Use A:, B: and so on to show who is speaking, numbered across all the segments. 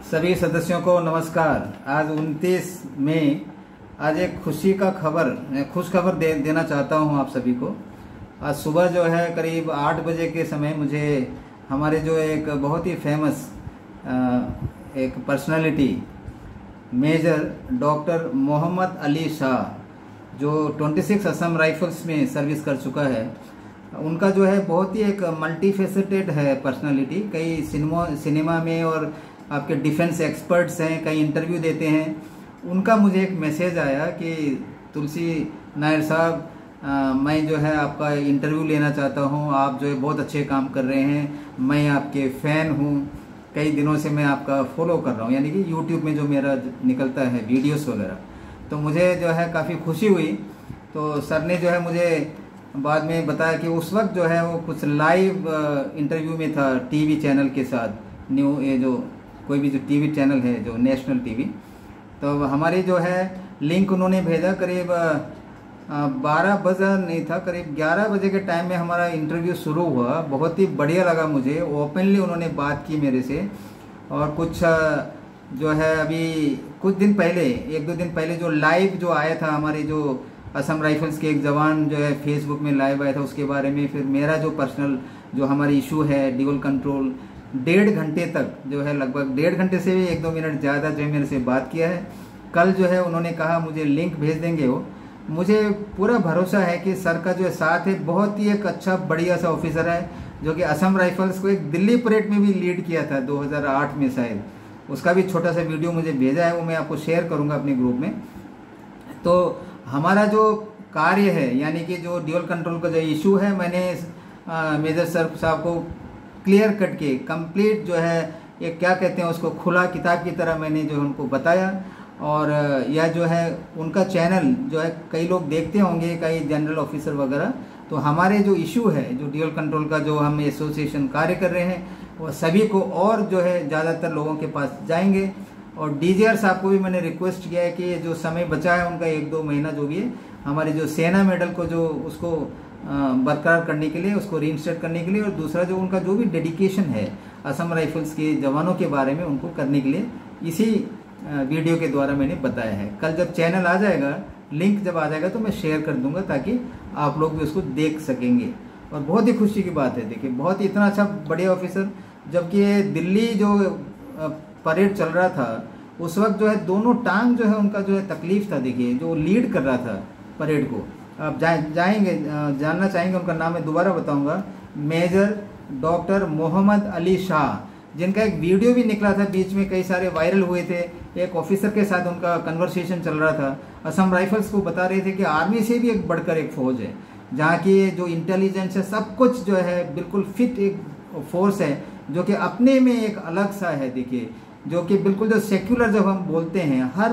A: सभी सदस्यों को नमस्कार। आज 29 मई। आज एक खुशी का खबर खुश खबर दे, देना चाहता हूँ आप सभी को। आज सुबह जो है करीब आठ बजे के समय मुझे हमारे जो एक बहुत ही फ़ेमस एक personality major doctor Mohammad Ali Shah जो 26 असम राइफल्स में सर्विस कर चुका है उनका जो है बहुत ही एक मल्टी फेसेटेड है पर्सनालिटी कई सिनेमा सिनेमा में और आपके डिफेंस एक्सपर्ट्स हैं, कई इंटरव्यू देते हैं। उनका मुझे एक मैसेज आया कि, तुलसी नायर साहब मैं जो है आपका इंटरव्यू लेना चाहता हूँ। आप जो है बहुत अच्छे काम कर रहे हैं। मैं आपके फ़ैन हूँ। कई दिनों से मैं आपका फॉलो कर रहा हूँ। यानी कि यूट्यूब में जो मेरा निकलता है वीडियोस वगैरह। तो मुझे जो है काफ़ी खुशी हुई। तो सर ने जो है मुझे बाद में बताया कि उस वक्त जो है वो कुछ लाइव इंटरव्यू में था टीवी चैनल के साथ। न्यू ये जो कोई भी जो टीवी चैनल है, जो नेशनल टीवी तो हमारी जो है लिंक उन्होंने भेजा करीब बारह बजे नहीं था, करीब ग्यारह बजे के टाइम में हमारा इंटरव्यू शुरू हुआ। बहुत ही बढ़िया लगा मुझे। ओपनली उन्होंने बात की मेरे से। और कुछ जो है, अभी कुछ दिन पहले, एक दो दिन पहले जो लाइव जो आया था, हमारे जो असम राइफल्स के एक जवान जो है फेसबुक में लाइव आया था, उसके बारे में फिर मेरा जो पर्सनल जो हमारी इशू है ड्यूल कंट्रोल डेढ़ घंटे तक जो है लगभग डेढ़ घंटे से भी एक दो मिनट ज़्यादा जो है मेरे से बात किया है। कल जो है उन्होंने कहा, मुझे लिंक भेज देंगे वो। मुझे पूरा भरोसा है कि सर का जो साथ है, बहुत ही एक अच्छा बढ़िया सा ऑफिसर है, जो कि असम राइफल्स को एक दिल्ली परेड में भी लीड किया था 2008 में शायद। उसका भी छोटा सा वीडियो मुझे भेजा है, वो मैं आपको शेयर करूँगा अपने ग्रुप में। तो हमारा जो कार्य है, यानी कि जो ड्यूअल कंट्रोल का जो इशू है, मैंने मेजर सर साहब को क्लियर कट के कंप्लीट जो है, ये क्या कहते हैं उसको, खुला किताब की तरह मैंने जो उनको बताया। और यह जो है, उनका चैनल जो है, कई लोग देखते होंगे, कई जनरल ऑफिसर वगैरह। तो हमारे जो इशू है, जो ड्यूअल कंट्रोल का जो हम एसोसिएशन कार्य कर रहे हैं वह सभी को और जो है, ज़्यादातर लोगों के पास जाएँगे। और डीजीआर साहब को भी मैंने रिक्वेस्ट किया है कि जो समय बचा है, उनका एक दो महीना जो भी है, हमारे जो सेना मेडल को जो उसको बरकरार करने के लिए, उसको रीइंस्टेट करने के लिए और दूसरा जो उनका जो भी डेडिकेशन है असम राइफल्स के जवानों के बारे में उनको करने के लिए, इसी वीडियो के द्वारा मैंने बताया है। कल जब चैनल आ जाएगा लिंक जब आ जाएगा तो मैं शेयर कर दूँगा ताकि आप लोग भी उसको देख सकेंगे। और बहुत ही खुशी की बात है, देखिए, बहुत ही इतना अच्छा बढ़िया ऑफिसर जबकि दिल्ली जो परेड चल रहा था, उस वक्त जो है दोनों टांग जो है उनका जो है तकलीफ़ था, देखिए, जो लीड कर रहा था परेड को। आप जाए, जाएँगे जानना चाहेंगे, उनका नाम मैं दोबारा बताऊँगा। मेजर डॉक्टर मोहम्मद अली शाह, जिनका एक वीडियो भी निकला था, बीच में कई सारे वायरल हुए थे। एक ऑफिसर के साथ उनका कन्वर्सेशन चल रहा था। असम राइफल्स को बता रहे थे कि आर्मी से भी एक बढ़कर एक फौज है, जहाँ की जो इंटेलिजेंस है, सब कुछ जो है, बिल्कुल फिट एक फोर्स है, जो कि अपने में एक अलग सा है, देखिए। जो कि बिल्कुल जो सेक्युलर जब हम बोलते हैं, हर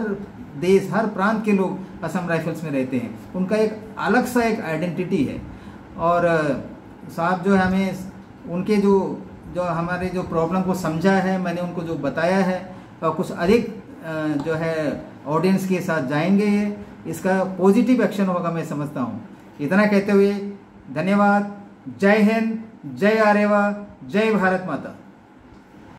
A: देश, हर प्रांत के लोग असम राइफल्स में रहते हैं। उनका एक अलग सा एक आइडेंटिटी है। और साहब जो हमें उनके जो जो हमारे जो प्रॉब्लम को समझा है, मैंने उनको जो बताया है, और कुछ अधिक जो है ऑडियंस के साथ जाएँगे इसका पॉजिटिव एक्शन होगा मैं समझता हूँ। इतना कहते हुए धन्यवाद। जय हिंद, जय आरेवा जय भारत माता।